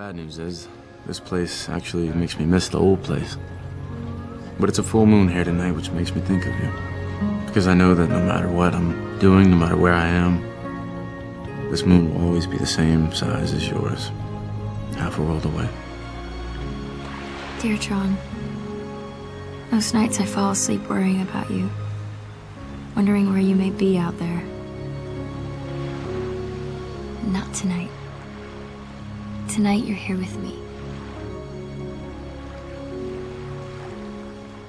bad news is, this place actually makes me miss the old place. But it's a full moon here tonight, which makes me think of you. Because I know that no matter what I'm doing, no matter where I am, this moon will always be the same size as yours, half a world away. Dear John, most nights I fall asleep worrying about you, wondering where you may be out there. Not tonight. Tonight you're here with me.